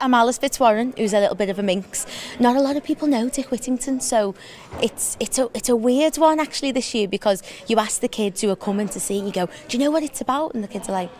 I'm Alice Fitzwarren, who's a little bit of a minx. Not a lot of people know Dick Whittington, so it's it's a it's a weird one actually this year because you ask the kids who are coming to see you go, Do you know what it's about? And the kids are like,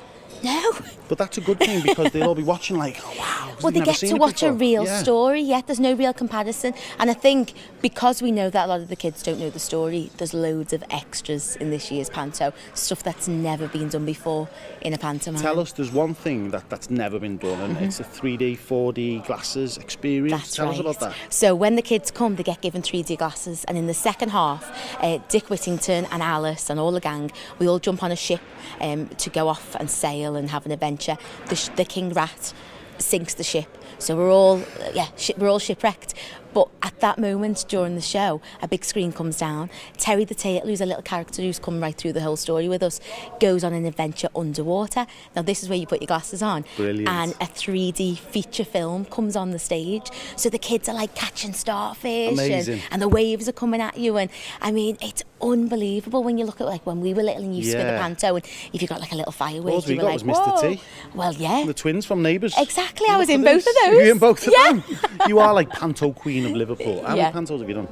no. But that's a good thing because they'll all be watching like, oh, wow. Well, they get to watch a real Yeah. story, yet there's no real comparison. And I think because we know that a lot of the kids don't know the story, there's loads of extras in this year's panto, stuff that's never been done before in a pantomime. Tell us, there's one thing that, that's never been done, and it's a 3D, 4D glasses experience. That's Tell right. us about that. So when the kids come, they get given 3D glasses, and in the second half, uh, Dick Whittington and Alice and all the gang, we all jump on a ship um, to go off and sail and have an adventure. The, the king rat sinks the ship. So we're all, yeah, we're all shipwrecked. But at that moment during the show, a big screen comes down. Terry the Turtle, who's a little character who's come right through the whole story with us, goes on an adventure underwater. Now this is where you put your glasses on, Brilliant. and a 3D feature film comes on the stage. So the kids are like catching starfish and, and the waves are coming at you. And I mean, it's unbelievable when you look at like when we were little and used to the Yeah. panto and if you got like a little firework, All we you were like, was Mr. Whoa. T. Well, yeah. The twins from Neighbours. Exactly, I was in both of those. You're in both of Yeah. them. You are like panto queen of Liverpool. How Yeah. many pantos have you done?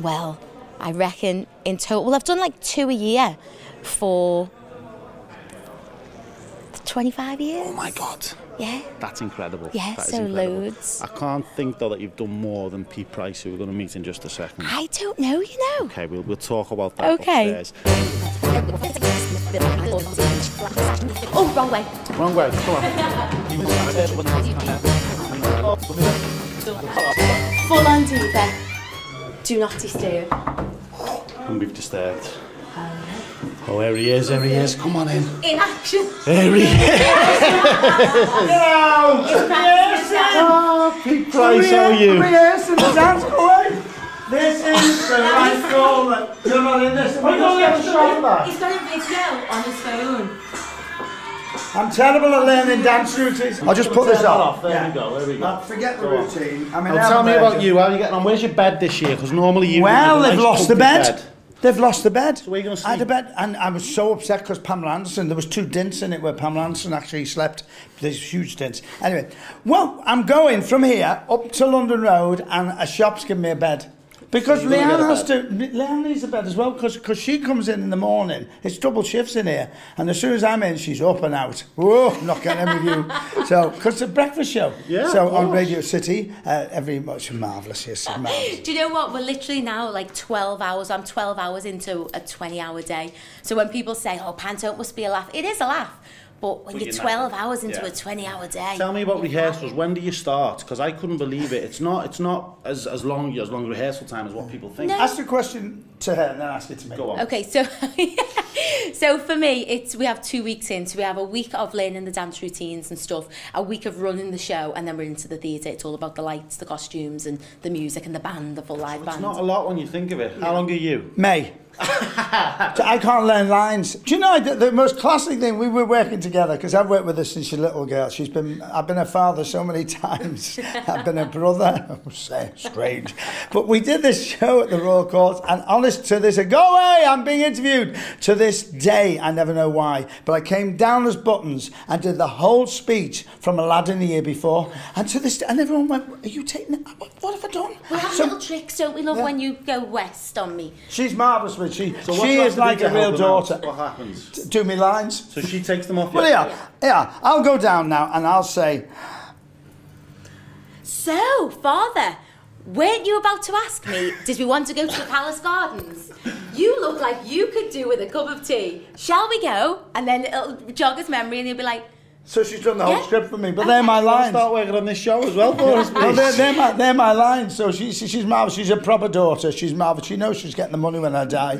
Well, I reckon in total, well, I've done like two a year for 25 years. Oh my God. Yeah. That's incredible. Yeah, That so incredible. loads. I can't think though that you've done more than Pete Price, who we're going to meet in just a second. I don't know, you know. Okay, we'll, we'll talk about that Okay. upstairs. Oh, wrong way. Wrong way, come on. Full on diva. Eh? Do not disturb. And we've disturbed. Oh, there he is, there he is. Come on in. In action. There he is. oh, Pete Price, how are you? Rehearsing the dance away. This is the right goal. You're not in this. We're going to get a shot of that. He's got a video on his phone. I'm terrible at learning dance routines. I'll just put this off. There Yeah. we go, there we go. Uh, forget the routine. I mean, Now, tell me about you. How are you getting on? Where's your bed this year? Because normally you. Well, you they've nice lost the comfy bed. They've lost the bed. So where you gonna I had a bed, and I was so upset because Pamela Anderson. There was two dints in it where Pamela Anderson actually slept. There's huge dints. Anyway, well, I'm going from here up to London Road, and a shop's giving me a bed. Because so Leanne has to, Leanne needs a bed as well, because she comes in in the morning, it's double shifts in here, and as soon as I'm in, she's up and out. Whoa, not getting in with you. So, because it's a breakfast show. Yeah, So, on Radio City, uh, every much marvellous, yes, uh, marvellous. Do you know what? We're literally now like 12 hours, I'm 12 hours into a 20 hour day. So, when people say, oh, Panto must be a laugh, it is a laugh. But when But you're you're 12 not. hours into Yeah. a 20 hour day. Tell me about you're rehearsals. flying. When do you start? Because I couldn't believe it. It's not. It's not as as long as long rehearsal time as what mm. people think. No. Ask the question to her and then ask it to me. Go on. Okay, so so for me, it's we have two weeks in. So we have a week of learning the dance routines and stuff, a week of running the show, and then we're into the theatre. It's all about the lights, the costumes, and the music and the band, the full live It's band. not a lot when you think of it. How long are you? May. So I can't learn lines. Do you know the, the most classic thing? We were working together because I've worked with her since she's a little girl. She's been, I've been her father so many times. I've been her brother. Strange. But we did this show at the Royal Court, and honest to this, go away, I'm being interviewed. To this day, I never know why, but I came down as buttons and did the whole speech from Aladdin the year before, and to this, and everyone went, "Are you taking? What, what have I done?" We have So- little tricks, don't we? Love Yeah. when you go west on me. She's marvellous, but she, So what she is like a real help them out? daughter. What happens? Do me lines. So she takes them off. Well, yeah, yeah. I'll go down now and I'll say, So, father, weren't you about to ask me, did we want to go to the Palace Gardens? You look like you could do with a cup of tea. Shall we go? And then it'll jog his memory and he'll be like, so she's done the whole Yeah. script for me, but they're my I'll lines. start working on this show as well for us, No, they're, they're, my, they're my lines. So she, she, she's marvelous. She's a proper daughter. She's marvelous. She knows she's getting the money when I die.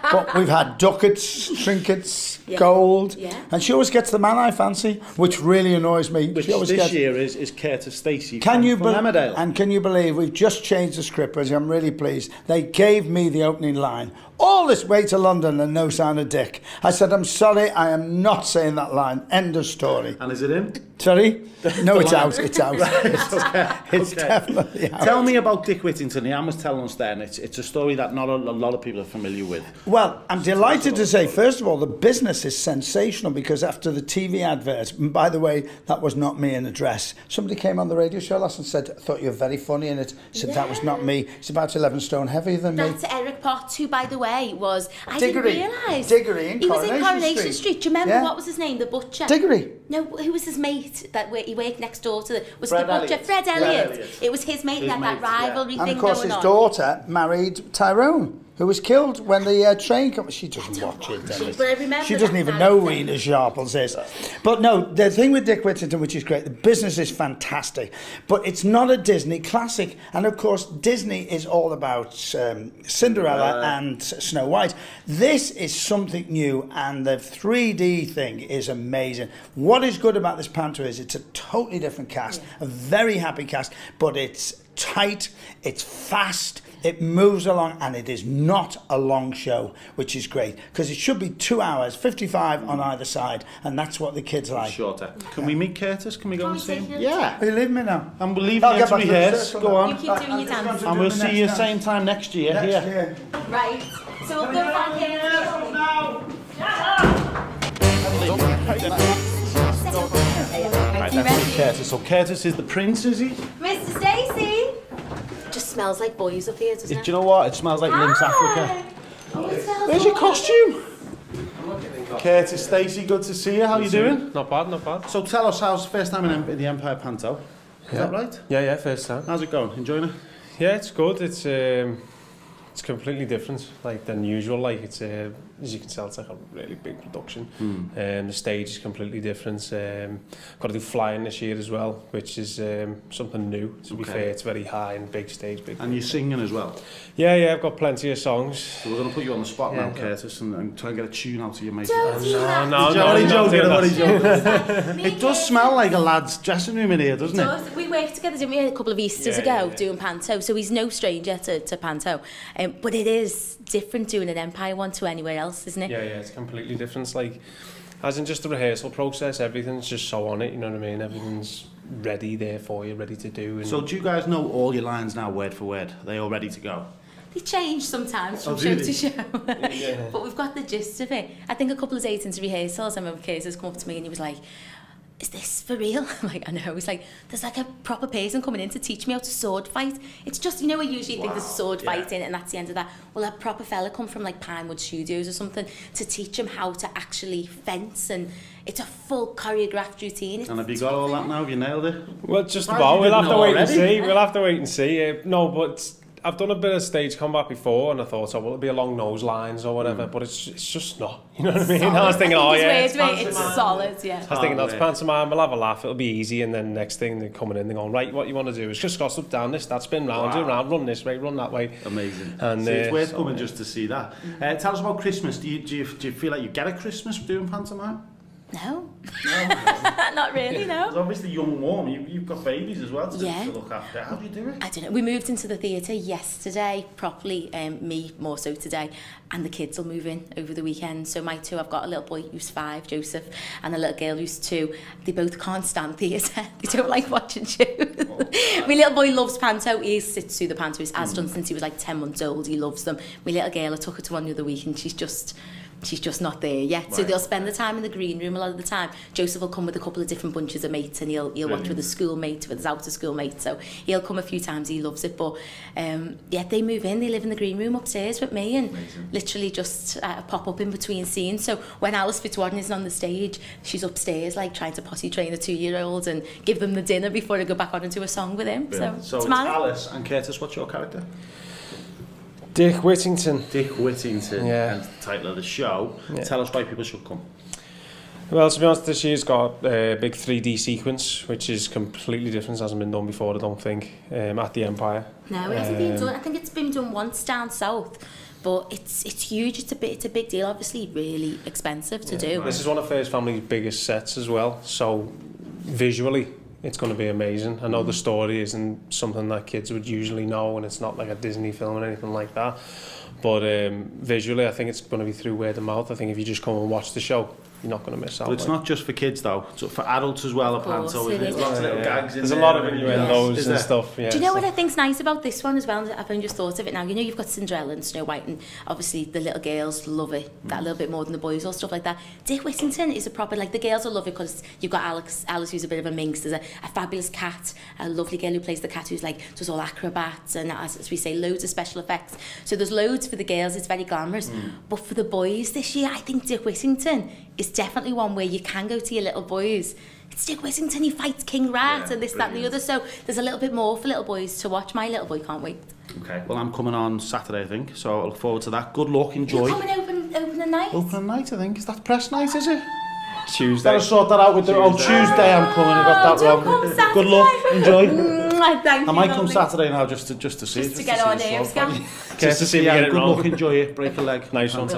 but we've had ducats, trinkets, Yeah. gold. Yeah. And she always gets the man I fancy, which really annoys me. Which she always this gets, year is is Curtis Stacey. Can from, you from Emmerdale? and can you believe we've just changed the script, which I'm really pleased. They gave me the opening line. All this way to London and no sign of Dick. I said, I'm sorry, I am not saying that line. End of story. And is it in? Sorry? No, it's line. out. It's out. It's okay. It's okay. definitely out. Tell me about Dick Whittington. Ian was telling us then. It's, it's a story that not a, a lot of people are familiar with. Well, I'm delighted to say, first of all, the business is sensational because after the TV advert, and by the way, that was not me in a dress. Somebody came on the radio show last and said, I thought you were very funny in it. Said, that was not me. It's about 11 stone heavier than me. That's Eric Potts, who, by the way, way was I Diggory. didn't realise. Diggory in He was in Coronation Street. Street. Do you remember yeah. what was his name? The butcher. Diggory. No, who was his mate that he worked next door to? The, was Fred the butcher Elliot. Fred Elliott? It was his mate his that mate, that rivalry yeah. thing. And of course, going his on. daughter married Tyrone. Who was killed when the uh, train came. She doesn't watch it. She- Dennis. but I remember She doesn't even know who Ena Sharples is. But no, the thing with Dick Whittington, which is great, the business is fantastic, but it's not a Disney classic. And of course, Disney is all about um, Cinderella and Snow White. This is something new, and the 3D thing is amazing. What is good about this panto is it's a totally different cast, a very happy cast, but it's tight, it's fast, it moves along, and it is not a long show, which is great because it should be two hours, 55 on either side, and that's what the kids like. Shorter. Can we meet Curtis? Can we go and see him? Yeah. Are you leaving me now? And we'll I'll you get to back rehearse. Go on. You keep doing your dance. And we'll see you dance. same time next year. Next here. year. Right. So we'll go back here. Right, You let's meet ready? Curtis. So Curtis is the prince, is he? Mr. Stacey. Just smells like boys up here, doesn't Do you know what? It smells like Lynx Africa. Oh, Where's your costume? Curtis Stacey, good to see you. How you doing? Not bad, not bad. So tell us, how's the first time in, the Empire Panto? Is that right? Yeah, yeah, first time. How's it going? Enjoying it? Yeah, it's good. It's um, it's completely different like than usual like it's a as you can tell it's like a really big production mm. um the stage is completely different um got to do flying this year as well which is um something new to okay. be fair it's very high and big stage big and you're singing as well yeah yeah I've got plenty of songs so we're going to put you on the spot yeah, now yeah. Curtis and, and try and get a tune out of your mate no no no, no, joking, no, no joking. it does smell like a lad's dressing room in here doesn't it, does. it? we worked together didn't we a couple of Easters yeah, ago yeah, yeah. doing panto so he's no stranger to, to panto um, Um, but it is different doing an Empire one to anywhere else, isn't it? Yeah, yeah, it's completely different. It's like, as in just the rehearsal process, everything's just so on it, you know what I mean? Everything's ready there for you, ready to do. And... So do you guys know all your lines now, word for word? Are they all ready to go? They change sometimes from oh, show to show. yeah. But we've got the gist of it. I think a couple of days into rehearsals, I remember Curtis come up to me and he was like, is this for real? I'm like, I know. It's like, there's like a proper person coming in to teach me how to sword fight. It's just, you know, I usually wow. think there's sword yeah. fighting and that's the end of that. Well, a proper fella come from like Pinewood Studios or something to teach him how to actually fence and it's a full choreographed routine. It's and have you got all that now? Have you nailed it? Well, just about. We'll have to wait already? and see. We'll have to wait and see. Uh, no, but I've done a bit of stage combat before, and I thought, oh, well, it'll be along those lines or whatever. But it's it's just not. You know what I mean? I was thinking, oh I think yeah. his It's way of doing it, pantomime. it's solid, yeah. I was thinking that's Oh, pantomime. We'll have a laugh. It'll be easy, and then next thing they're coming in, they're going right. What you want to do is just go up down this, that spin round, do round, run this way, run that way. Amazing. And, See, it's uh, worth so, coming yeah. just to see that. Uh, tell us about Christmas. Do you, do, you, do you feel like you get a Christmas doing pantomime? No. No. Not really, no. Because obviously young mom, you, you've got babies as well to, yeah. to look after. How do you do it? I don't know. We moved into the theatre yesterday, properly, um, me more so today, and the kids will move in over the weekend. So my two, I've got a little boy who's five, Joseph, and a little girl who's two. They both can't stand theatre. they don't like watching shows. Oh, my little boy loves panto. He sits through the panto. He's as mm. done since he was like 10 months old. He loves them. My little girl, I took her to one the other week and she's just she's just not there yet. Right. So they'll spend the time in the green room a lot of the time. Joseph will come with a couple of different bunches of mates and he'll he'll watch with a schoolmate, with his out of school mate. So he'll come a few times, he loves it. But um, yeah, they move in, they live in the green room upstairs with me and Amazing. literally just uh, pop up in between scenes. So when Alice Fitzwarden isn't on the stage, she's upstairs like trying to potty train a two year old and give them the dinner before they go back on and do a song with him. Brilliant. So, so it's, it's Alice and Curtis, what's your character? Dick Whittington. Dick Whittington. Yeah. And the title of the show. Yeah. Tell us why people should come. Well, to be honest, this year's got a big 3D sequence, which is completely different. It hasn't been done before, I don't think, um, at the Empire. No, it hasn't um, been done. I think it's been done once down south, but it's it's huge. It's a bit, it's a big deal. Obviously, really expensive to yeah, do. This is one of First family's biggest sets as well. So visually, it's going to be amazing. I know the mm. story isn't something that kids would usually know, and it's not like a Disney film or anything like that. But um, visually, I think it's going to be through word of mouth. I think if you just come and watch the show, you're not going to miss out. But it's like. not just for kids though, it's for adults as well. Apparently, so there's yeah, lots of little yeah. gags. There's there. a lot of innuendos yes. and stuff. Yeah, Do you know so. what I think's nice about this one as well? I've only just thought of it now. You know, you've got Cinderella and Snow White, and obviously the little girls love it mm. that little bit more than the boys or stuff like that. Dick Whittington is a proper like the girls will love it because you've got Alex, Alice who's a bit of a minx. There's a, a fabulous cat, a lovely girl who plays the cat who's like does all acrobats and as, as we say, loads of special effects. So there's loads for the girls. It's very glamorous, mm. but for the boys this year, I think Dick Whittington is definitely one where you can go to your little boys. It's Dick Whittington, he fights King Rat Yeah, and this, that and the other. So there's a little bit more for little boys to watch. My little boy can't wait. Okay. Well, I'm coming on Saturday, I think. So I look forward to that. Good luck. enjoy. You Enjoy. come and open, open the night? Open night, I think. Is that press night? Is it? Tuesday. Gotta sort that out with the. Oh, Tuesday I'm coming. I got that Oh, wrong. Good luck. Enjoy. Mwah, Thank I might come. Saturday now just to just to see. Just to it, get see our the nerves slope. Just to see if you yeah, get it good wrong. luck. Enjoy it. Break a leg. Nice one.